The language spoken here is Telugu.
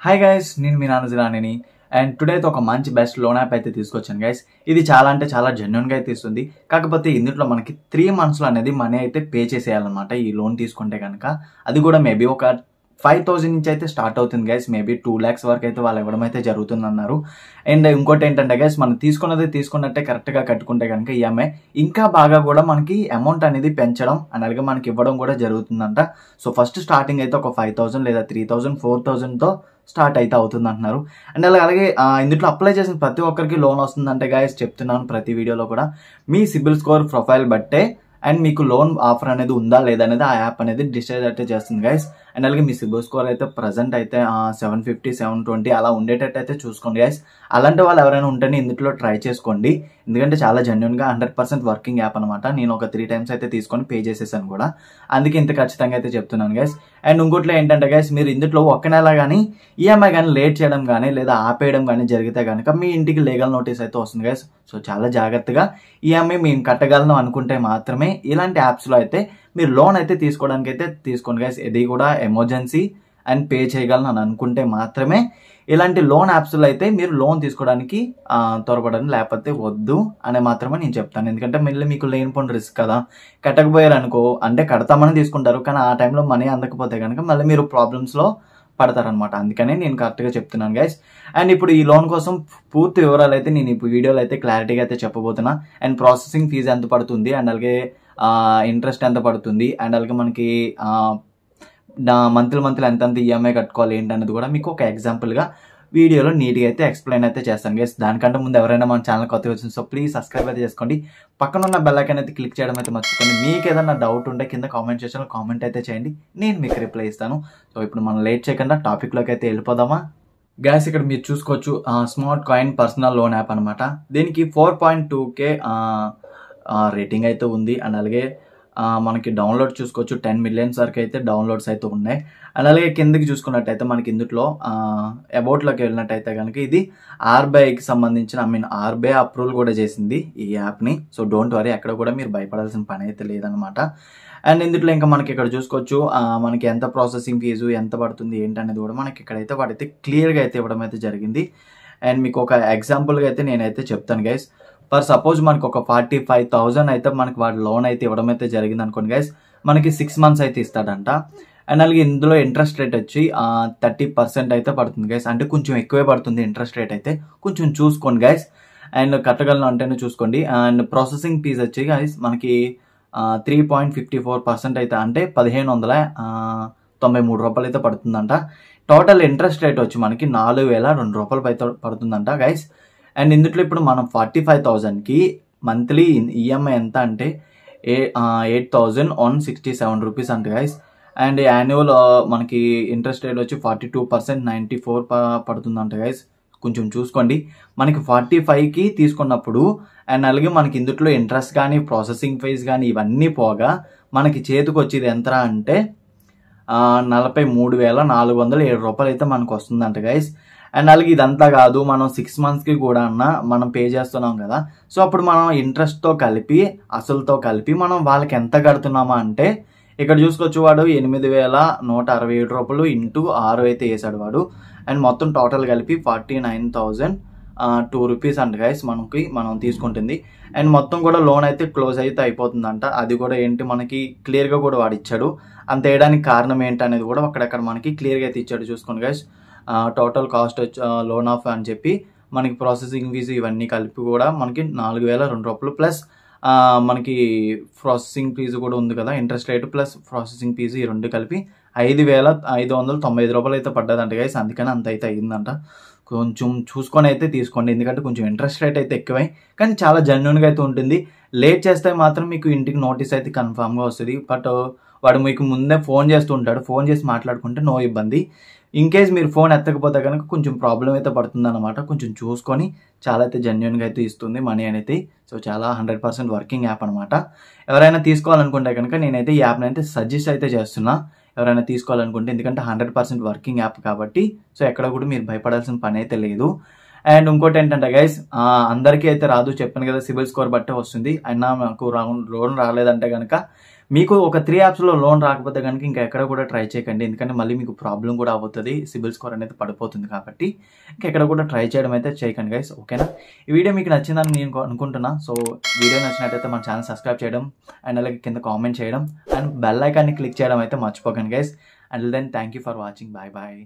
హాయ్ గైస్ నేను మీ నాన్నజిరాణిని అండ్ టుడే అయితే ఒక మంచి బెస్ట్ లోన్ యాప్ అయితే తీసుకొచ్చాను గైస్ ఇది చాలా అంటే చాలా జెన్యున్గా అయితే ఇస్తుంది. కాకపోతే ఇందులో మనకి త్రీ మంత్స్లో అనేది మనీ అయితే పే చేసేయాలన్నమాట ఈ లోన్ తీసుకుంటే కనుక అది కూడా మేబీ ఒక ఫైవ్ థౌజండ్ నుంచి అయితే స్టార్ట్ అవుతుంది గైస్ మేబీ టూ ల్యాక్స్ వరకు అయితే వాళ్ళు ఇవ్వడం అయితే జరుగుతుంది అన్నారు అండ్ ఇంకోటి ఏంటంటే గైస్ మనం తీసుకున్నది తీసుకున్నట్టే కరెక్ట్గా కట్టుకుంటే కనుక ఈఎంఐ ఇంకా బాగా కూడా మనకి అమౌంట్ అనేది పెంచడం అండ్ అలాగే మనకి ఇవ్వడం కూడా జరుగుతుందంట. సో ఫస్ట్ స్టార్టింగ్ అయితే ఒక ఫైవ్ థౌసండ్ లేదా త్రీ థౌసండ్ ఫోర్ థౌసండ్తో స్టార్ట్ అయితే అవుతుంది అంటున్నారు అండ్ అలాగే అలాగే ఇందులో అప్లై చేసిన ప్రతి ఒక్కరికి లోన్ వస్తుందంటే గాయస్ చెప్తున్నాను ప్రతి వీడియోలో కూడా. మీ సిబిల్ స్కోర్ ప్రొఫైల్ బట్టే అండ్ మీకు లోన్ ఆఫర్ అనేది ఉందా లేదా అనేది ఆ యాప్ అనేది డిసైడ్ అయితే చేస్తుంది గైస్ అండ్ అలాగే మీ సిబిల్ స్కోర్ అయితే ప్రజెంట్ అయితే సెవెన్ ఫిఫ్టీ సెవెన్ ట్వంటీ అలా ఉండేటట్టు అయితే చూసుకోండి గైస్ అలాంటి వాళ్ళు ఎవరైనా ఉంటేనే ఇందులో ట్రై చేసుకోండి. ఎందుకంటే చాలా జెన్యున్గా హండ్రెడ్ పర్సెంట్ వర్కింగ్ యాప్ అనమాట నేను ఒక త్రీ టైమ్స్ అయితే తీసుకొని పే చేసేసాను కూడా. అందుకే ఇంత ఖచ్చితంగా అయితే చెప్తున్నాను గైస్ అండ్ ఇంకోట్లో ఏంటంటే గైస్ మీరు ఇందులో ఒక్క నెల కానీ ఈఎంఐ కానీ లేట్ చేయడం కానీ లేదా ఆపేయడం కానీ జరిగితే కనుక మీ ఇంటికి లీగల్ నోటీస్ అయితే వస్తుంది గైస్ సో చాలా జాగ్రత్తగా ఈఎంఐ మేము కట్టగలను అనుకుంటే మాత్రమే ఇలాంటి యాప్స్లో అయితే మీరు లోన్ అయితే తీసుకోవడానికి అయితే తీసుకోండి గైస్ ఇది కూడా ఎమర్జెన్సీ అండ్ పే చేయగలను అని అనుకుంటే మాత్రమే. ఇలాంటి లోన్ యాప్స్లో అయితే మీరు లోన్ తీసుకోవడానికి ఆ, త్వరపడండి లేకపోతే వద్దు అని మాత్రమే నేను చెప్తాను. ఎందుకంటే మళ్ళీ మీకు లేనిపోయిన రిస్క్ కదా. కట్టకపోయారు అనుకో అంటే కడతామని తీసుకుంటారు కానీ ఆ టైంలో మనీ అందకపోతే కనుక మళ్ళీ మీరు ప్రాబ్లమ్స్లో పడతారనమాట అందుకనే నేను కరెక్ట్గా చెప్తున్నాను గైస్ అండ్ ఇప్పుడు ఈ లోన్ కోసం పూర్తి వివరాలు అయితే నేను ఇప్పుడు వీడియోలో అయితే క్లారిటీగా అయితే చెప్పబోతున్నా. అండ్ ప్రాసెసింగ్ ఫీజు ఎంత పడుతుంది అండ్ అలాగే ఇంట్రెస్ట్ ఎంత పడుతుంది? అండ్ అలాగే మనకి మంత్లీ మంత్లీ ఎంత ఈఎంఐ కట్టుకోవాలి ఏంటన్నది కూడా మీకు ఒక ఎగ్జాంపుల్గా వీడియోలో నీట్గా అయితే ఎక్స్ప్లెయిన్ అయితే చేస్తాను గేస్ దానికంటే ముందు ఎవరైనా మన ఛానల్ కొత్తగా వచ్చింది సో ప్లీజ్ సబ్స్క్రైబ్ అయితే చేసుకోండి. పక్కన ఉన్న బెల్ అయితే క్లిక్ చేయడం అయితే మర్చిపోండి మీకు ఏదైనా డౌట్ ఉంటే కింద కామెంట్ సెక్షన్లో కామెంట్ అయితే చేయండి. నేను మీకు రిప్లై ఇస్తాను. సో ఇప్పుడు మనం లేట్ చేయకుండా టాపిక్లోకి అయితే వెళ్ళిపోదామా? గ్యాస్ ఇక్కడ మీరు చూసుకోవచ్చు smart coin personal loan app అనమాట దీనికి four point two K rating అయితే ఉంది. అండ్ అలాగే మనకి డౌన్లోడ్ చూసుకోవచ్చు. టెన్ మిలియన్స్ వరకు అయితే డౌన్లోడ్స్ అయితే ఉన్నాయి. అండ్ అలాగే కిందకి చూసుకున్నట్టయితే మనకి ఇందులో అబౌట్లోకి వెళ్ళినట్టయితే కనుక ఇది ఆర్బీఐకి సంబంధించిన ఐ మీన్ ఆర్బీఐ అప్రూవల్ కూడా చేసింది ఈ యాప్ని. సో డోంట్ వరీ ఎక్కడ కూడా మీరు భయపడాల్సిన పని అయితే లేదనమాట అండ్ ఇందులో ఇంకా మనకి ఇక్కడ చూసుకోవచ్చు మనకి ఎంత ప్రాసెసింగ్ ఫీజు ఎంత పడుతుంది ఏంటనేది కూడా మనకి ఇక్కడైతే వాడైతే క్లియర్గా అయితే ఇవ్వడం అయితే జరిగింది. అండ్ మీకు ఒక ఎగ్జాంపుల్గా అయితే నేనైతే చెప్తాను గైస్ ఫర్ సపోజ్ మనకు ఒక ఫార్టీ ఫైవ్ థౌజండ్ అయితే మనకి వాడు లోన్ అయితే ఇవ్వడం అయితే జరిగింది అనుకోండి గైస్ మనకి సిక్స్ మంత్స్ అయితే ఇస్తాడంట. అండ్ అలాగే ఇందులో ఇంట్రెస్ట్ రేట్ వచ్చి థర్టీ పర్సెంట్ అయితే పడుతుంది గైస్ అంటే కొంచెం ఎక్కువే పడుతుంది ఇంట్రెస్ట్ రేట్ అయితే. కొంచెం చూసుకోండి గైస్ అండ్ కట్టగలను అంటేనే చూసుకోండి. అండ్ ప్రాసెసింగ్ ఫీజ్ వచ్చి గైస్ మనకి three point fifty four percent అయితే అంటే పదిహేను వందల తొంభై మూడు రూపాయలు అయితే పడుతుందంట. టోటల్ ఇంట్రెస్ట్ రేట్ వచ్చి మనకి నాలుగు వేల రెండు రూపాయలు అయితే పడుతుందంట గైస్ అండ్ ఇందులో ఇప్పుడు మనం ఫార్టీ ఫైవ్ థౌజండ్కి మంత్లీ ఈఎంఐ ఎంత అంటే ఏ eight thousand one sixty seven rupees అంట గైస్ అండ్ యాన్యువల్ మనకి ఇంట్రెస్ట్ రేట్ వచ్చి forty two percent ninety four పడుతుందంట గైస్ కొంచెం చూసుకోండి. మనకి ఫార్టీ ఫైవ్కి తీసుకున్నప్పుడు అండ్ అలాగే మనకి ఇందుట్లో ఇంట్రెస్ట్ కానీ ప్రాసెసింగ్ ఫీజ్ కానీ ఇవన్నీ పోగా మనకి చేతికి వచ్చేది ఎంత అంటే నలభై మూడు వేల నాలుగు వందల ఏడు రూపాయలు అయితే మనకు వస్తుందంట గైస్ అండ్ అలాగే ఇదంతా కాదు మనం సిక్స్ మంత్స్కి కూడా అన్న మనం పే చేస్తున్నాం కదా. సో అప్పుడు మనం ఇంట్రెస్ట్తో కలిపి అసలుతో కలిపి మనం వాళ్ళకి ఎంత కడుతున్నామా అంటే ఇక్కడ చూసుకోవచ్చు వాడు ఎనిమిది వేల నూట అరవై ఏడు రూపాయలు ఇంటూ ఆరు అయితే వేసాడు వాడు. అండ్ మొత్తం టోటల్ కలిపి forty nine thousand two rupees and guys మనకి మనం తీసుకుంటుంది. అండ్ మొత్తం కూడా లోన్ అయితే క్లోజ్ అయితే అయిపోతుందంట. అది కూడా ఏంటి మనకి క్లియర్గా కూడా వాడు ఇచ్చాడు. అంత వేయడానికి కారణం ఏంటి అనేది కూడా అక్కడక్కడ మనకి క్లియర్గా అయితే ఇచ్చాడు చూసుకోండి గైస్ టోటల్ కాస్ట్ వచ్చి లోన్ ఆఫ్ అని చెప్పి మనకి ప్రాసెసింగ్ ఫీజు ఇవన్నీ కలిపి కూడా మనకి నాలుగు వేల రెండు రూపాయలు ప్లస్ మనకి ప్రాసెసింగ్ ఫీజు కూడా ఉంది కదా interest rate plus processing fee ఈ రెండు కలిపి ఐదు వేల ఐదు వందల తొంభై ఐదు రూపాయలు అయితే పడ్డదంట గైస్ అందుకని అంత అయితే అయిందంట కొంచెం చూసుకొని అయితే తీసుకోండి. ఎందుకంటే కొంచెం ఇంట్రెస్ట్ రేట్ అయితే ఎక్కువై కానీ చాలా జెన్యున్గా అయితే ఉంటుంది. లేట్ చేస్తే మాత్రం మీకు ఇంటికి నోటీస్ అయితే కన్ఫామ్గా వస్తుంది. బట్ వాడు మీకు ముందే ఫోన్ చేస్తూ ఉంటాడు ఫోన్ చేసి మాట్లాడుకుంటే నో ఇబ్బంది. ఇన్ కేస్ మీరు ఫోన్ ఎత్తకపోతే కనుక కొంచెం ప్రాబ్లం అయితే పడుతుందన్నమాట. కొంచెం చూసుకొని చాలా అయితే జెన్యున్గా అయితే ఇస్తుంది మనీ అనేది. సో చాలా హండ్రెడ్ పర్సెంట్ వర్కింగ్ యాప్ అనమాట ఎవరైనా తీసుకోవాలనుకుంటే కనుక నేనైతే ఈ యాప్ని అయితే సజెస్ట్ అయితే చేస్తున్నా. ఎవరైనా తీసుకోవాలనుకుంటే ఎందుకంటే హండ్రెడ్ పర్సెంట్ వర్కింగ్ యాప్ కాబట్టి. సో ఎక్కడ కూడా మీరు భయపడాల్సిన పని అయితే లేదు. అండ్ ఇంకోటి ఏంటంటే గైస్ అందరికీ అయితే రాదు చెప్పాను కదా సిబిల్ స్కోర్ బట్టే వస్తుంది. అయినా నాకు లోన్ రాలేదంటే కనుక మీకు ఒక త్రీ యాప్స్లో లోన్ రాకపోతే కనుక ఇంకా ఎక్కడ కూడా ట్రై చేయకండి. ఎందుకంటే మళ్ళీ మీకు ప్రాబ్లం కూడా అవుతుంది సిబిల్ స్కోర్ అనేది పడిపోతుంది కాబట్టి. ఇంకా ఎక్కడ కూడా ట్రై చేయడం అయితే చేయకండి గైస్ ఓకేనా? ఈ వీడియో మీకు నచ్చిందని నేను అనుకుంటున్నా. సో వీడియో నచ్చినట్టయితే మన ఛానల్ సబ్స్క్రైబ్ చేయడం అండ్ అలాగే కింద కామెంట్ చేయడం అండ్ బెల్ ఐకాన్ని క్లిక్ చేయడం అయితే మర్చిపోకండి guys and then thank you for watching bye bye